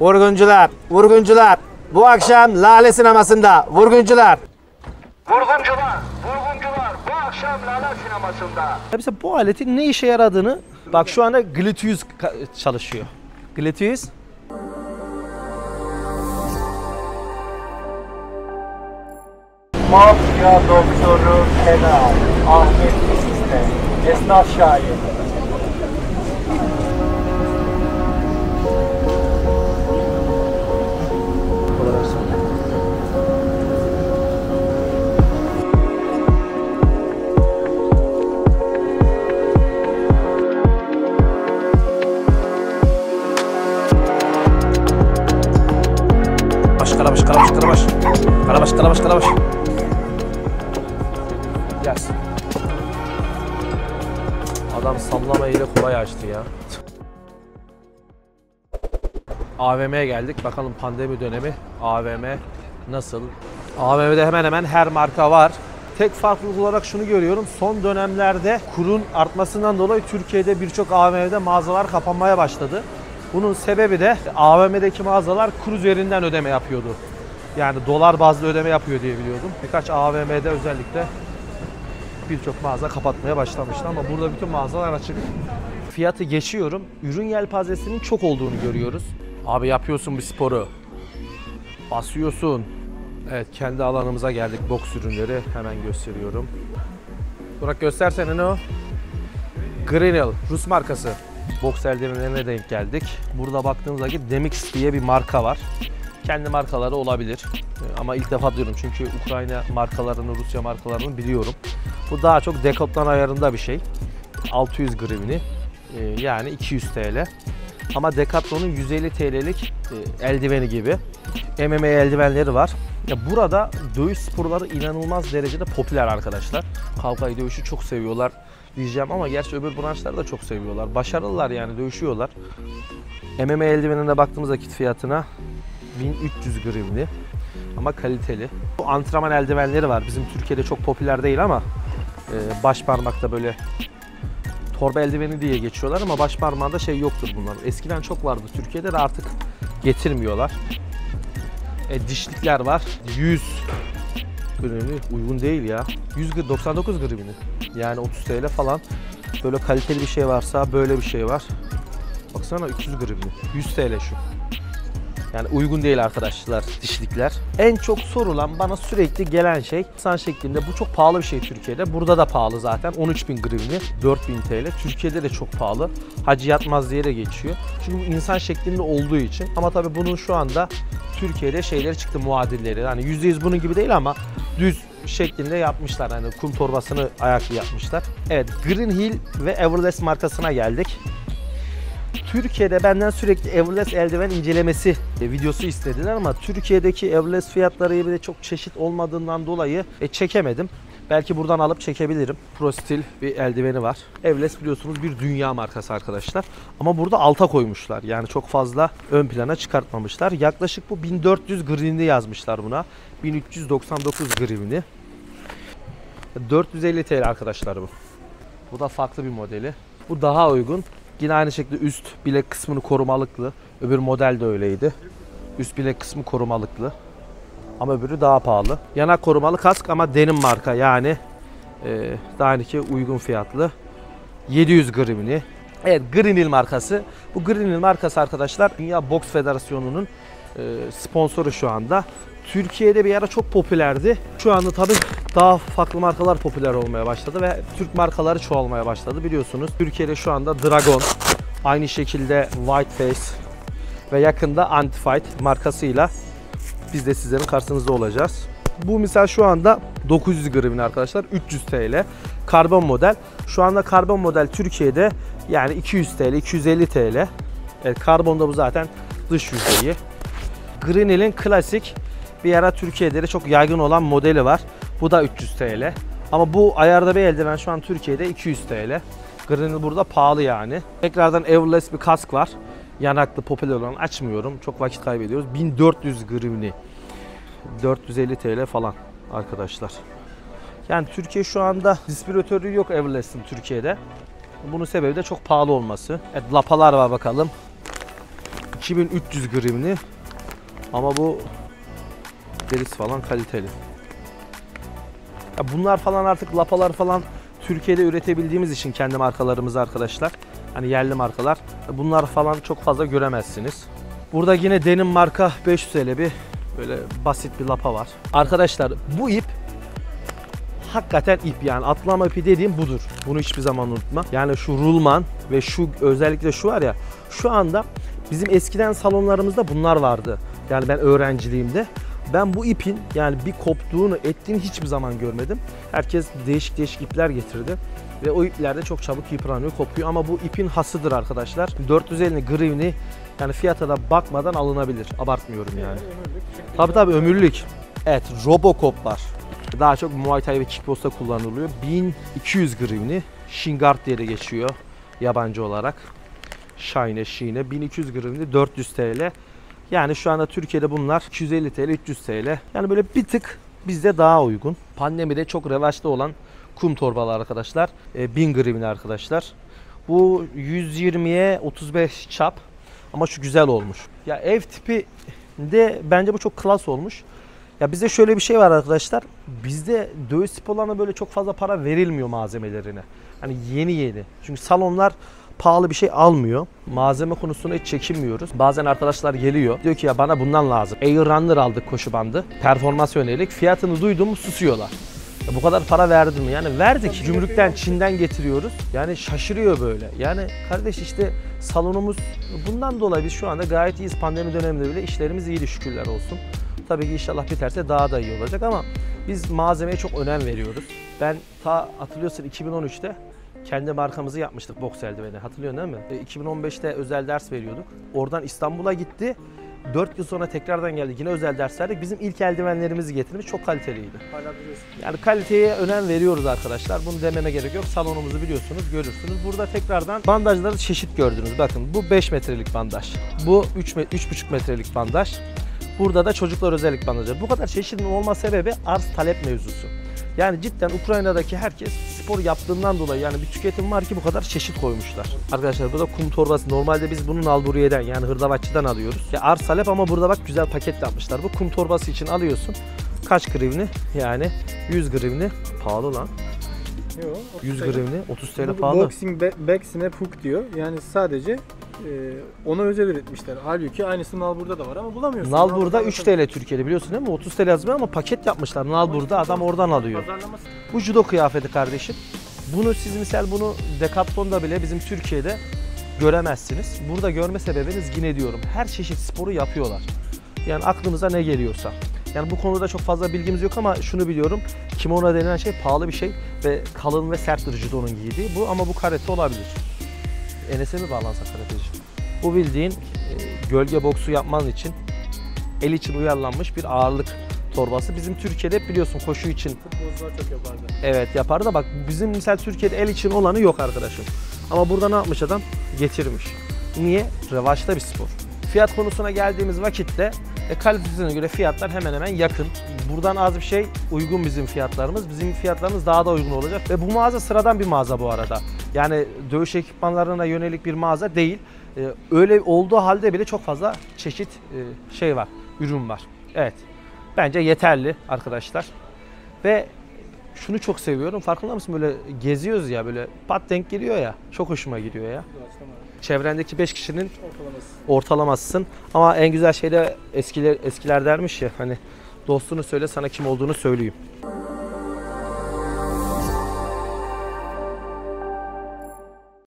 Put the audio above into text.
Vurguncular, vurguncular. Bu akşam Lale sinemasında vurguncular. Vurguncular, vurguncular bu akşam Lala sinemasında. Mesela bu aletin ne işe yaradığını bak şu anda gluteus çalışıyor. Gluteus Mafya doktoru Kenan, Ahmet Sistem, Esnaf Şair. Karabaş karabaş karabaş. Yes. Adam sallama ile kolay açtı ya. AVM'ye geldik. Bakalım pandemi dönemi AVM nasıl? AVM'de hemen hemen her marka var. Tek farklılık olarak şunu görüyorum. Son dönemlerde kurun artmasından dolayı Türkiye'de birçok AVM'de mağazalar kapanmaya başladı. Bunun sebebi de AVM'deki mağazalar kur üzerinden ödeme yapıyordu. Yani dolar bazlı ödeme yapıyor diye biliyordum. Birkaç AVM'de özellikle birçok mağaza kapatmaya başlamıştı ama burada bütün mağazalar açık. Fiyatı geçiyorum. Ürün yelpazesinin çok olduğunu görüyoruz. Abi yapıyorsun bir sporu. Basıyorsun. Evet kendi alanımıza geldik. Boks ürünleri hemen gösteriyorum. Burak göstersene ne o? Grenell, Rus markası. Boks eldivenlerine denk geldik. Burada baktığımızda ki Demix diye bir marka var. Kendi markaları olabilir. Ee, Ama ilk defa diyorum çünkü Ukrayna markalarını, Rusya markalarını biliyorum. Bu daha çok Decathlon ayarında bir şey. 600 grivni. Ee, Yani 200 TL. Ama Decathlon'un 150 TL'lik e, eldiveni gibi. MMA eldivenleri var. Ya burada dövüş sporları inanılmaz derecede popüler arkadaşlar. Kavgayı dövüşü çok seviyorlar diyeceğim ama gerçi öbür branşları da çok seviyorlar. Başarılılar yani dövüşüyorlar. MMA eldivenine baktığımızda kit fiyatına 1300 grivni ama kaliteli. Bu antrenman eldivenleri var. Bizim Türkiye'de çok popüler değil ama e, baş parmakta böyle torba eldiveni diye geçiyorlar ama baş parmağında şey yoktur bunlar. Eskiden çok vardı Türkiye'de de artık getirmiyorlar. E, dişlikler var. 100 grivni uygun değil ya. 100 gr- 99 grivni. Yani 30 TL falan. Böyle kaliteli bir şey varsa böyle bir şey var. Baksana 300 grivni. 100 TL şu. Yani uygun değil arkadaşlar dişlikler. En çok sorulan bana sürekli gelen şey insan şeklinde bu çok pahalı bir şey Türkiye'de. Burada da pahalı zaten 13.000 grivni 4000 TL. Türkiye'de de çok pahalı. Hacı yatmaz diye de geçiyor. Çünkü bu insan şeklinde olduğu için. Ama tabii bunun şu anda Türkiye'de şeyleri çıktı muadilleri. Yani %100 bunun gibi değil ama düz şeklinde yapmışlar. Hani kum torbasını ayaklı yapmışlar. Evet Green Hill ve Everlast markasına geldik. Türkiye'de benden sürekli Everlast eldiven incelemesi e, videosu istediler ama Türkiye'deki Everlast fiyatları bir de çok çeşit olmadığından dolayı e, çekemedim. Belki buradan alıp çekebilirim. Prostil bir eldiveni var. Everlast biliyorsunuz bir dünya markası arkadaşlar. Ama burada alta koymuşlar. Yani çok fazla ön plana çıkartmamışlar. Yaklaşık bu 1400 grivni yazmışlar buna. 1399 grivni. 450 TL arkadaşlar bu. Bu da farklı bir modeli. Bu daha uygun. Yine aynı şekilde üst bilek kısmını korumalıklı. Öbür model de öyleydi. Üst bilek kısmı korumalıklı. Ama öbürü daha pahalı. Yanak korumalı kask ama denim marka yani e, daha ki uygun fiyatlı. 700 grivni. Evet Greenhill markası. Bu Greenhill markası arkadaşlar Dünya Boks Federasyonu'nun e, sponsoru şu anda. Türkiye'de bir ara çok popülerdi. Şu anda tabii daha farklı markalar popüler olmaya başladı ve Türk markaları çoğalmaya başladı biliyorsunuz. Türkiye'de şu anda Dragon, aynı şekilde Whiteface ve yakında Antifight markasıyla biz de sizlerin karşınızda olacağız. Bu misal şu anda 900 grivin arkadaşlar 300 TL karbon model. Şu anda karbon model Türkiye'de yani 200 TL 250 TL. Evet karbonda bu zaten dış yüzeyi. Greenhill'in klasik bir ara Türkiye'de de çok yaygın olan modeli var. Bu da 300 TL. Ama bu ayarda bir eldiven şu an Türkiye'de 200 TL. Greenhill burada pahalı yani. Tekrardan Everlast bir kask var. Yanaklı popüler olan açmıyorum. Çok vakit kaybediyoruz. 1400 grivni. 450 TL falan arkadaşlar. Yani Türkiye şu anda distribütörü yok Everlast'ın Türkiye'de. Bunun sebebi de çok pahalı olması. Evet lapalar var bakalım. 2300 grimli. Ama bu derisi falan kaliteli. Ya bunlar falan artık lapalar falan Türkiye'de üretebildiğimiz için kendi markalarımız arkadaşlar. Hani yerli markalar. Bunlar falan çok fazla göremezsiniz. Burada yine denim marka 500 TL bir böyle basit bir lapa var. Arkadaşlar bu ip hakikaten ip yani atlama ipi dediğim budur. Bunu hiçbir zaman unutma. Yani şu rulman ve şu özellikle şu var ya şu anda bizim eskiden salonlarımızda bunlar vardı. Yani ben öğrenciliğimde ben bu ipin yani bir koptuğunu ettiğini hiçbir zaman görmedim. Herkes değişik değişik ipler getirdi. Ve o ipler de çok çabuk yıpranıyor, kopuyor. Ama bu ipin hasıdır arkadaşlar. 450 grivni yani fiyata da bakmadan alınabilir. Abartmıyorum yani. Tabii tabii ömürlük. Evet Robocop var. Daha çok Muay Thai ve Kickbox'ta kullanılıyor. 1200 grivni. Shingard diye de geçiyor yabancı olarak. Shine, Shine. 1200 grivni 400 TL. Yani şu anda Türkiye'de bunlar 250 TL, 300 TL. Yani böyle bir tık bizde daha uygun. Pandemide çok revaçta olan kum torbalar arkadaşlar. E, 1000 grivni arkadaşlar. Bu 120'ye 35 çap. Ama şu güzel olmuş. Ya ev tipi de bence bu çok klas olmuş. Ya bizde şöyle bir şey var arkadaşlar. Bizde dövüş sporlarına böyle çok fazla para verilmiyor malzemelerine. Hani yeni yeni. Çünkü salonlar pahalı bir şey almıyor. Malzeme konusunda hiç çekinmiyoruz. Bazen arkadaşlar geliyor. Diyor ki ya bana bundan lazım. Air Runner aldık koşu bandı. Performans yönelik. Fiyatını duydum susuyorlar. Ya bu kadar para verdim mi? Yani verdik. Gümrükten, Çin'den getiriyoruz. Yani şaşırıyor böyle. Yani kardeş işte salonumuz bundan dolayı biz şu anda gayet iyiyiz. Pandemi döneminde bile işlerimiz iyiydi şükürler olsun. Tabii ki inşallah biterse daha da iyi olacak ama biz malzemeye çok önem veriyoruz. Ben ta hatırlıyorsun 2013'te kendi markamızı yapmıştık boks eldiveni. Hatırlıyorsun değil mi? E, 2015'te özel ders veriyorduk. Oradan İstanbul'a gitti. 4 yıl sonra tekrardan geldik. Yine özel ders verdik. Bizim ilk eldivenlerimizi getirmiş. Çok kaliteliydi. Hala. Yani kaliteye önem veriyoruz arkadaşlar. Bunu dememe gerek yok. Salonumuzu biliyorsunuz, görürsünüz. Burada tekrardan bandajları çeşit gördünüz. Bakın bu 5 metrelik bandaj. Bu 3 me- 3,5 metrelik bandaj. Burada da çocuklar özellik bandajı. Bu kadar çeşidin olma sebebi arz talep mevzusu. Yani cidden Ukrayna'daki herkes spor yaptığından dolayı yani bir tüketim var ki bu kadar çeşit koymuşlar. Arkadaşlar bu da kum torbası. Normalde biz bunu Nalburiye'den yani hırdavatçıdan alıyoruz. Ya arz talep ama burada bak güzel paket yapmışlar. Bu kum torbası için alıyorsun. Kaç grivni? Yani 100 grivni. Pahalı lan. Yok. 100 30 TL. grivni. 30 TL pahalı. Boxing back snap hook diyor. Yani sadece e, ona özel üretmişler. Halbuki aynısı Nalbur'da da var ama bulamıyorsun. Nalbur'da 3 TL Türkiye'de biliyorsun değil mi? 30 TL yazmıyor ama paket yapmışlar. Nalbur'da adam oradan alıyor. Bu judo kıyafeti kardeşim. Bunu siz misal bunu Decathlon'da bile bizim Türkiye'de göremezsiniz. Burada görme sebebiniz yine diyorum her çeşit sporu yapıyorlar. Yani aklınıza ne geliyorsa. Yani bu konuda çok fazla bilgimiz yok ama şunu biliyorum. Kimono denilen şey pahalı bir şey ve kalın ve serttir judonun giydiği. Bu ama bu karate olabilir. Enes'e mi bağlansa karateci? Bu bildiğin e, gölge boksu yapman için el için uyarlanmış bir ağırlık torbası. Bizim Türkiye'de biliyorsun koşu için Futbolcular çok yapardı. Evet yapardı da bak bizim misal Türkiye'de el için olanı yok arkadaşım. Ama burada ne yapmış adam? Getirmiş. Niye? Revaçta bir spor. Fiyat konusuna geldiğimiz vakitte e, kalitesine göre fiyatlar hemen hemen yakın. Buradan az bir şey uygun bizim fiyatlarımız. Bizim fiyatlarımız daha da uygun olacak. Ve bu mağaza sıradan bir mağaza bu arada. Yani dövüş ekipmanlarına yönelik bir mağaza değil. E, öyle olduğu halde bile çok fazla çeşit e, şey var, ürün var. Evet. Bence yeterli arkadaşlar. Ve şunu çok seviyorum. Farkında mısın böyle geziyoruz ya böyle pat denk geliyor ya. Çok hoşuma gidiyor ya. Çevrendeki 5 kişinin Ortalaması. ortalamasısın. Ama en güzel şey de eskiler eskiler dermiş ya hani dostunu söyle sana kim olduğunu söyleyeyim.